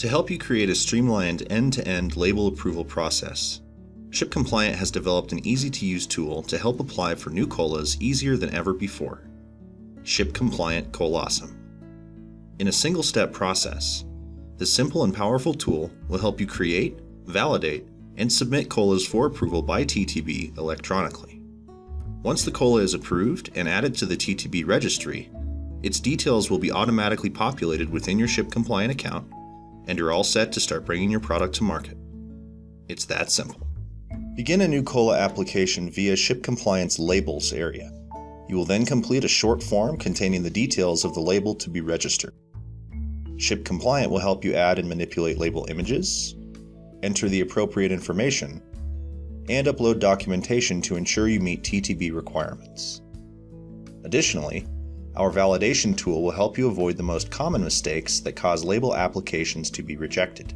To help you create a streamlined end to end label approval process, Ship Compliant has developed an easy to use tool to help apply for new colas easier than ever before. Ship Compliant Colawesome. In a single step process, this simple and powerful tool will help you create, validate, and submit colas for approval by TTB electronically. Once the cola is approved and added to the TTB registry, its details will be automatically populated within your Ship Compliant account, and you're all set to start bringing your product to market. It's that simple. Begin a new COLA application via Ship Compliant's Labels area. You will then complete a short form containing the details of the label to be registered. Ship Compliant will help you add and manipulate label images, enter the appropriate information, and upload documentation to ensure you meet TTB requirements. Additionally, our validation tool will help you avoid the most common mistakes that cause label applications to be rejected.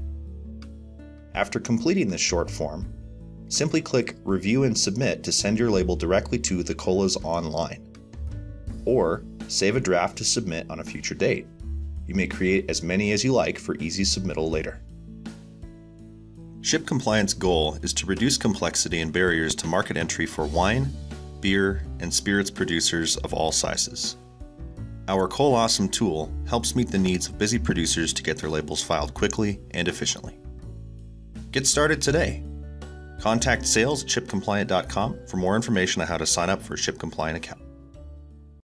After completing this short form, simply click Review and Submit to send your label directly to the COLAs online. Or save a draft to submit on a future date. You may create as many as you like for easy submittal later. Ship Compliant's goal is to reduce complexity and barriers to market entry for wine, beer, and spirits producers of all sizes. Our Colawesome tool helps meet the needs of busy producers to get their labels filed quickly and efficiently. Get started today. Contact sales at shipcompliant.com for more information on how to sign up for a Ship Compliant account.